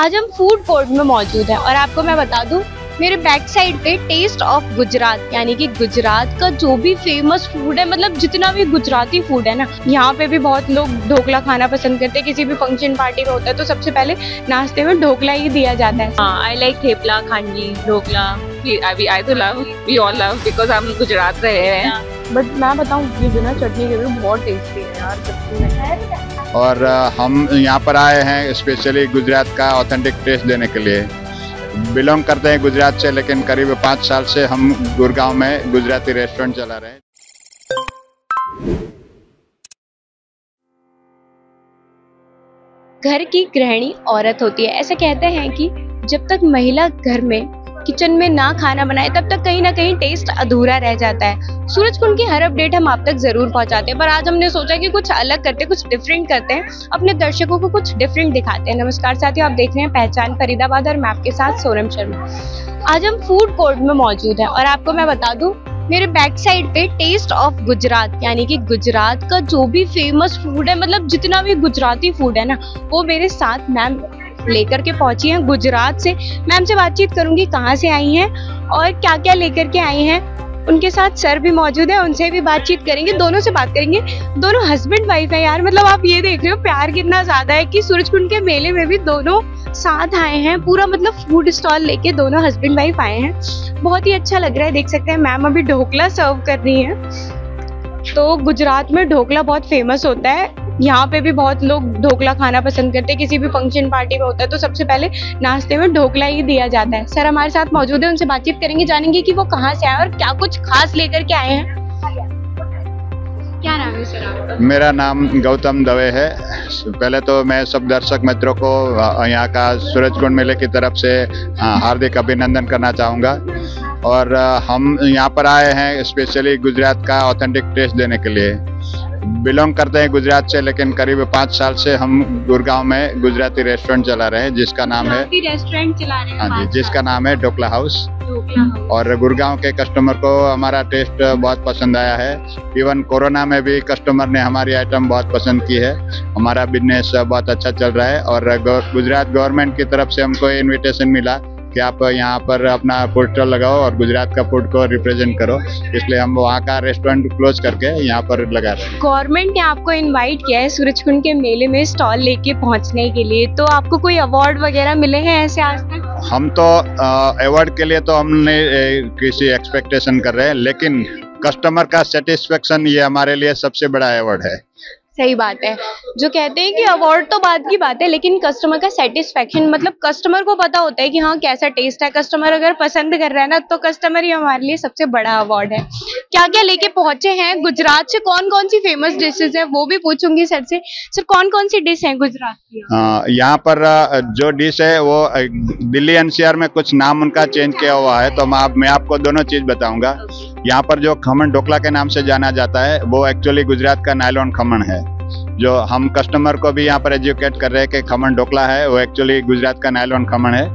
आज हम food court में मौजूद हैं और आपको मैं बता दूँ मेरे बैक साइड पे टेस्ट ऑफ़ गुजरात यानी कि गुजरात का जो भी फ़ेमस फ़ूड है मतलब जितना भी गुजराती फ़ूड है ना यहाँ पे भी बहुत लोग ढोकला खाना पसंद करते हैं। किसी भी फ़ंक्शन पार्टी में होता है तो सबसे पहले नाश्ते में ढोकला ही दिया जाता है। I like thepla khandvi dhokla I too love we all love because हम गुजरात रहे हैं। बट मैं बताऊँ ये बिना चटनी के भी बहुत टेस्टी है यार और हम यहाँ पर आए हैं स्पेशली गुजरात का ऑथेंटिक टेस्ट देने के लिए। बिलोंग करते हैं गुजरात से, लेकिन करीब पाँच साल से हम गुड़गांव में गुजराती रेस्टोरेंट चला रहे हैं। घर की गृहिणी औरत होती है। ऐसा कहते हैं कि जब तक महिला घर में किचन में ना खाना बनाए, तब तक कहीं ना कहीं टेस्ट अधूरा रह जाता है। सूरज कुंड की हर अपडेट हम आप तक ज़रूर पहुंचाते हैं, पर आज हमने सोचा कि कुछ अलग करते कुछ डिफरेंट करते हैं, अपने दर्शकों को कुछ डिफरेंट दिखाते हैं। नमस्कार साथियों, आप देख रहे हैं पहचान फरीदाबाद और मैं आपके साथ सोनम शर्मा। आज हम फ़ूड कोर्ट में मौजूद हैं, और आपको मैं बता दूँ, मेरे बैक साइड पे टेस्ट ऑफ़ गुजरात, यानी कि गुजरात का जो भी फ़ेमस फ़ूड है मतलब जितना भी गुजराती फ़ूड है ना, वो मेरे साथ मैम लेकर के पहुँची हैं गुजरात से। मैम से बातचीत करूँगी कहाँ से आई हैं और क्या क्या लेकर के आई हैं। उनके साथ सर भी मौजूद है, उनसे भी बातचीत करेंगे, दोनों से बात करेंगे। दोनों हस्बैंड वाइफ है यार मतलब आप ये देख रहे हो, प्यार कितना ज़्यादा है कि सूरजकुंड के मेले में भी दोनों साथ आए हैं। पूरा मतलब फ़ूड स्टॉल लेके दोनों हस्बैंड वाइफ आए हैं। बहुत ही अच्छा लग रहा है, देख सकते हैं मैम अभी ढोकला सर्व कर रही हैं। तो गुजरात में ढोकला बहुत फ़ेमस होता है। यहाँ पे भी बहुत लोग ढोकला खाना पसंद करते हैं। किसी भी फ़ंक्शन पार्टी में होता है तो सबसे पहले नाश्ते में ढोकला ही दिया जाता है। सर हमारे साथ मौजूद है, उनसे बातचीत करेंगे, जानेंगे कि वो कहाँ से आए और क्या कुछ खास लेकर के आए हैं। क्या नाम है सर आपका? मेरा नाम गौतम दवे है। पहले तो मैं सब दर्शक मित्रों को यहाँ का सूरजकुंड मेले की तरफ़ से हार्दिक अभिनंदन करना चाहूँगा। और हम यहाँ पर आए हैं स्पेशली गुजरात का ऑथेंटिक टेस्ट देने के लिए। बिलोंग करते हैं गुजरात से लेकिन करीब पाँच साल से हम गुड़गांव में गुजराती रेस्टोरेंट चला रहे हैं जिसका नाम है रेस्टोरेंट चला रहे हैं हाँ जी जिसका नाम है डोकला हाउस और गुड़गांव के कस्टमर को हमारा टेस्ट बहुत पसंद आया है। इवन कोरोना में भी कस्टमर ने हमारी आइटम बहुत पसंद की है। हमारा बिज़नेस बहुत अच्छा चल रहा है और गुजरात गवर्नमेंट की तरफ़ से हमको इनविटेशन मिला कि आप यहाँ पर अपना पोस्टर लगाओ और गुजरात का फ़ूड को रिप्रेजेंट करो। इसलिए हम वहाँ का रेस्टोरेंट क्लोज करके यहाँ पर लगा रहे गवर्नमेंट ने आपको इनवाइट किया है सूरजकुंड के मेले में स्टॉल लेके पहुँचने के लिए। तो आपको कोई अवार्ड वगैरह मिले हैं ऐसे आज तक? हम तो अवार्ड के लिए तो हमने किसी एक्सपेक्टेशन कर रहे हैं लेकिन कस्टमर का सेटिस्फेक्शन ये हमारे लिए सबसे बड़ा अवार्ड है। सही बात है। जो कहते हैं कि अवार्ड तो बात की बात है, लेकिन कस्टमर का सेटिस्फेक्शन मतलब कस्टमर को पता होता है कि हाँ कैसा टेस्ट है। कस्टमर अगर पसंद कर रहा है ना तो कस्टमर ही हमारे लिए सबसे बड़ा अवार्ड है। क्या क्या लेके पहुँचे हैं? गुजरात से कौन कौन सी फ़ेमस डिशेज है? वो भी पूछूँगी सर से। सर कौन कौन सी डिश है गुजरात की? यहाँ पर जो डिश है, वो दिल्ली एनसीआर में कुछ नाम उनका चेंज किया हुआ है तो मैं आपको दोनों चीज़ बताऊँगा। यहाँ पर जो खमन ढोकला के नाम से जाना जाता है वो एक्चुअली गुजरात का नायलॉन खमन है। जो हम कस्टमर को भी यहाँ पर एजुकेट कर रहे हैं कि खमन ढोकला है वो एक्चुअली गुजरात का नायलॉन खमन है।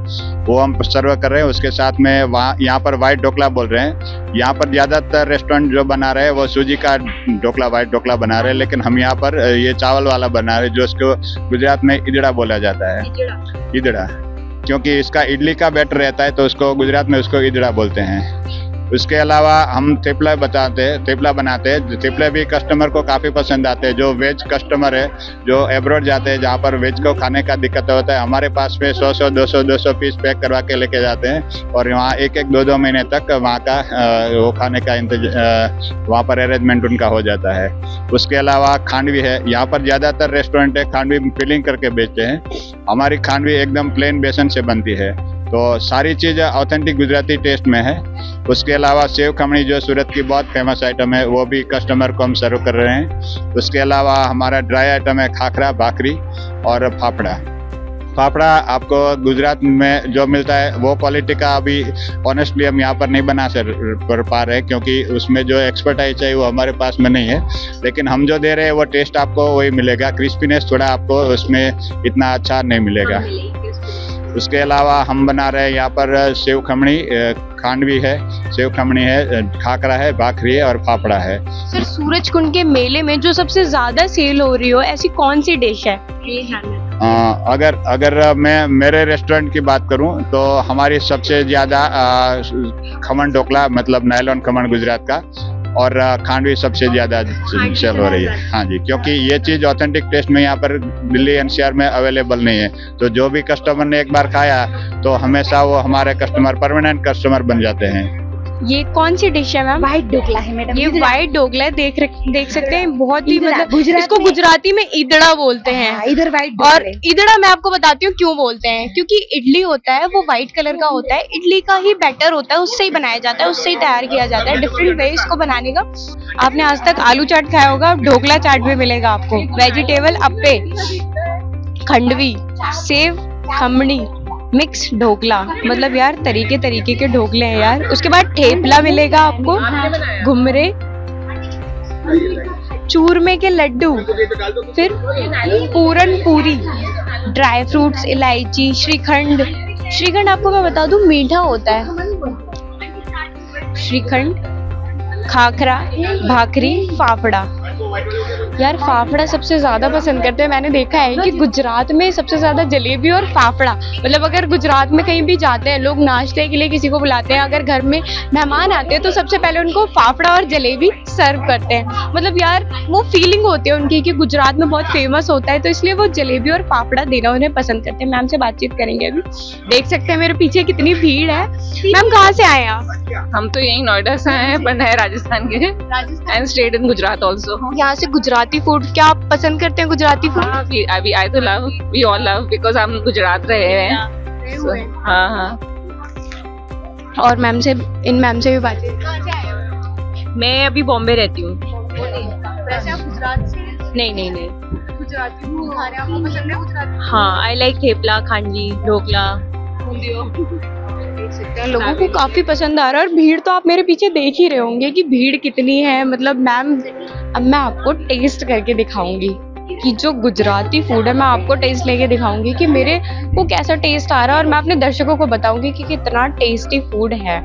वो हम सर्व कर रहे हैं उसके साथ में वहाँ यहाँ पर वाइट ढोकला बोल रहे हैं। यहाँ पर ज़्यादातर रेस्टोरेंट जो बना रहे हैं वो सूजी का ढोकला वाइट ढोकला बना रहे हैं लेकिन हम यहाँ पर ये चावल वाला बना रहे हैं जो उसको गुजरात में इदड़ा बोला जाता है। इदड़ा। क्योंकि इसका इडली का बैटर रहता है तो उसको गुजरात में उसको इदड़ा बोलते हैं। उसके अलावा हम थेपला बताते हैं थेपला बनाते हैं। थेपले भी कस्टमर को काफ़ी पसंद आते हैं। जो वेज कस्टमर है, जो एब्रॉड जाते हैं, जहाँ पर वेज को खाने का दिक्कत होता है, हमारे पास में सौ सौ, दो सौ दो सौ पीस पैक करवा के लेके जाते हैं और वहाँ एक एक दो दो महीने तक वहाँ का वो खाने का वहाँ पर अरेंजमेंट उनका हो जाता है। उसके अलावा खांडवी है। यहाँ पर ज़्यादातर रेस्टोरेंट है खांडवी फिलिंग करके बेचते हैं। हमारी खांडवी एकदम प्लेन बेसन से बनती है। तो सारी चीज़ ऑथेंटिक गुजराती टेस्ट में है। उसके अलावा सेव खमणी जो सूरत की बहुत फ़ेमस आइटम है, वो भी कस्टमर को हम सर्व कर रहे हैं। उसके अलावा हमारा ड्राई आइटम है खाखरा, भाखरी और फाफड़ा। फाफड़ा आपको गुजरात में जो मिलता है, वो क्वालिटी का अभी ऑनेस्टली हम यहाँ पर नहीं बना कर पा रहे क्योंकि उसमें जो एक्सपर्टाइज है वो हमारे पास में नहीं है। लेकिन हम जो दे रहे हैं, वो टेस्ट आपको वही मिलेगा। क्रिस्पीनेस थोड़ा आपको उसमें इतना अच्छा नहीं मिलेगा। उसके अलावा हम बना रहे हैं यहाँ पर सेव खमणी खांडवी है सेव खमणी है खाकरा है बाखरी है और फाफड़ा है। सर सूरज कुंड के मेले में जो सबसे ज़्यादा सेल हो रही हो ऐसी कौन सी डिश है? अ, अगर अगर मैं मेरे रेस्टोरेंट की बात करूँ तो हमारी सबसे ज़्यादा खमन ढोकला मतलब नायलॉन खमन गुजरात का और खांड खांडवी सबसे ज़्यादा सेल हो रही है। हाँ जी क्योंकि ये चीज़ ऑथेंटिक टेस्ट में यहाँ पर दिल्ली एनसीआर में अवेलेबल नहीं है। तो जो भी कस्टमर ने एक बार खाया तो हमेशा वो हमारे कस्टमर परमानेंट कस्टमर बन जाते हैं। ये कौन सी डिश है मैम? व्हाइट ढोकला है मैडम ये व्हाइट ढोकला है देख देख सकते हैं बहुत ही मतलब गुजरात। इसको गुजराती में इदड़ा बोलते हैं। हाँ, इधर व्हाइट और इदड़ा मैं आपको बताती हूँ क्यों बोलते हैं क्योंकि इडली होता है वो व्हाइट कलर का होता है इडली का ही बैटर होता है उससे ही बनाया जाता है उससे ही तैयार किया जाता है डिफरेंट वे इसको बनाने का। आपने आज तक आलू चाट खाया होगा ढोकला चाट भी मिलेगा आपको। Vegetable appe khandvi sev khamani mix dhokla. मतलब यार तरीके तरीके के ढोकले हैं यार। उसके बाद ठेपला मिलेगा आपको, घुमरे। चूरमे के लड्डू, फिर पूरन पूरी, ड्राई फ्रूट्स, इलायची, श्रीखंड। श्रीखंड आपको मैं बता दूँ, मीठा होता है। श्रीखंड, खाखरा भाकरी फाफड़ा। यार फाफड़ा सबसे ज़्यादा पसंद करते हैं। मैंने देखा है कि गुजरात में सबसे ज़्यादा जलेबी और फाफड़ा। मतलब अगर गुजरात में कहीं भी जाते हैं लोग नाश्ते के लिए किसी को बुलाते हैं अगर घर में मेहमान आते हैं तो सबसे पहले उनको फाफड़ा और जलेबी सर्व करते हैं। मतलब यार वो फीलिंग होती है उनकी कि गुजरात में बहुत फ़ेमस होता है तो इसलिए वो जलेबी और फाफड़ा देना उन्हें पसंद करते हैं। मैम से बातचीत करेंगे अभी। देख सकते हैं मेरे पीछे कितनी भीड़ है। मैम कहाँ से आए आप? हम तो यही नोएडा से आए हैं पर है राजस्थान के। And state in Gujarat also यहाँ से गुजराती फ़ूड क्या आप पसंद करते हैं गुजराती फ़ूड अभी I too love we all love because हम गुजरात रहे हैं। So, हाँ। हाँ और मैम से इन मैम से भी बातचीत मैं अभी बॉम्बे रहती हूँ। नहीं। नहीं नहीं हाँ। I like thepla khandvi dhokla. लोगों को काफ़ी पसंद आ रहा है और भीड़ तो आप मेरे पीछे देख ही रहे होंगे कि भीड़ कितनी है। मतलब मैम अब मैं आपको टेस्ट करके दिखाऊँगी कि जो गुजराती फ़ूड है मैं आपको टेस्ट लेके दिखाऊँगी कि मेरे को कैसा टेस्ट आ रहा है और मैं अपने दर्शकों को बताऊँगी कि कितना टेस्टी फ़ूड है।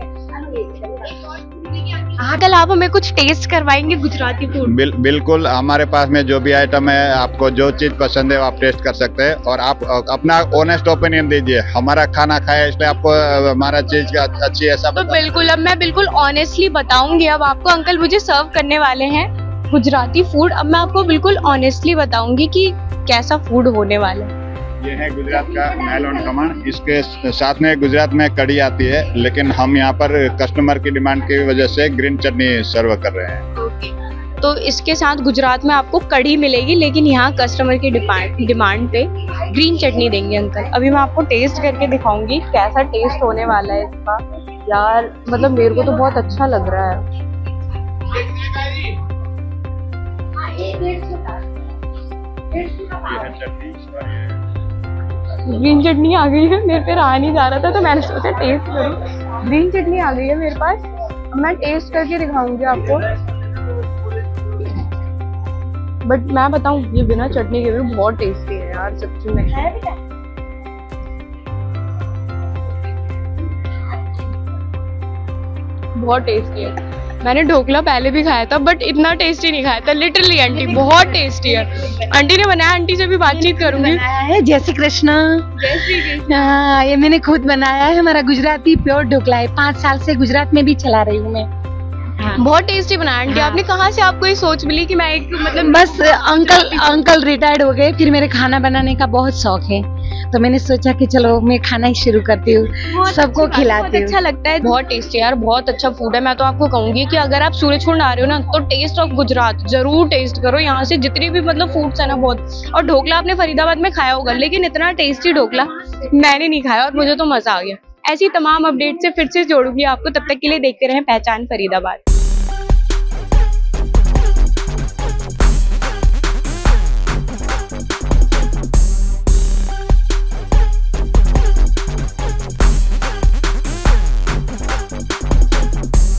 कल आप हमें कुछ टेस्ट करवाएँगे गुजराती फ़ूड बिल, बिल्कुल हमारे पास में जो भी आइटम है आपको जो चीज़ पसंद है वो आप टेस्ट कर सकते हैं। और आप अपना ऑनेस्ट ओपिनियन दीजिए। हमारा खाना खाया इसलिए आपको हमारा चीज़ अच्छी है सब तो बिल्कुल अब मैं बिल्कुल ऑनेस्टली बताऊँगी। अब आपको अंकल मुझे सर्व करने वाले हैं गुजराती फ़ूड अब मैं आपको बिल्कुल ऑनेस्टली बताऊँगी कि कैसा फ़ूड होने वाला है। ये है गुजरात का नायलॉन खमण इसके साथ में गुजरात में कड़ी आती है लेकिन हम यहाँ पर कस्टमर की डिमांड की वजह से ग्रीन चटनी सर्व कर रहे हैं। तो इसके साथ गुजरात में आपको कड़ी मिलेगी लेकिन यहाँ कस्टमर की डिमांड डिमांड पे ग्रीन चटनी देंगे अंकल। अभी मैं आपको टेस्ट करके दिखाऊँगी कैसा टेस्ट होने वाला है इसका। यार मतलब मेरे को तो बहुत अच्छा लग रहा है। ग्रीन चटनी आ गई है, मेरे पे रहा नहीं जा रहा था तो मैंने सोचा टेस्ट करूँ। ग्रीन चटनी आ गई है मेरे पास। मैं टेस्ट करके दिखाऊँगी आपको। बट मैं बताऊँ, ये बिना चटनी के भी बहुत टेस्टी है यार, सच्ची में। बहुत टेस्टी है। मैंने ढोकला पहले भी खाया था बट इतना टेस्टी नहीं खाया था लिटरली आंटी बहुत टेस्टी है। आंटी ने बनाया आंटी से भी बातचीत करूँगी। है जय श्री कृष्ण हाँ, ये मैंने खुद बनाया है हमारा गुजराती प्योर ढोकला है। पाँच साल से गुजरात में भी चला रही हूँ मैं। हाँ। बहुत टेस्टी बनाया आंटी हाँ। आपने कहाँ से आपको ये सोच मिली कि मैं एक मतलब बस अंकल अंकल रिटायर्ड हो गए फिर मेरे खाना बनाने का बहुत शौक है। तो मैंने सोचा कि चलो मैं खाना ही शुरू करती हूँ सबको अच्छी खिलाती हूँ। अच्छा लगता है। बहुत टेस्टी यार बहुत अच्छा फ़ूड है। मैं तो आपको कहूँगी कि अगर आप सूरजकुंड आ रहे हो ना तो टेस्ट ऑफ़ गुजरात ज़रूर टेस्ट करो। यहाँ से जितने भी मतलब फूड्स है ना बहुत। और ढोकला आपने फरीदाबाद में खाया होगा लेकिन इतना टेस्टी ढोकला मैंने नहीं खाया और मुझे तो मज़ा आ गया। ऐसी तमाम अपडेट से फिर से जोड़ूँगी आपको। तब तक के लिए देखते रहें पहचान फरीदाबाद।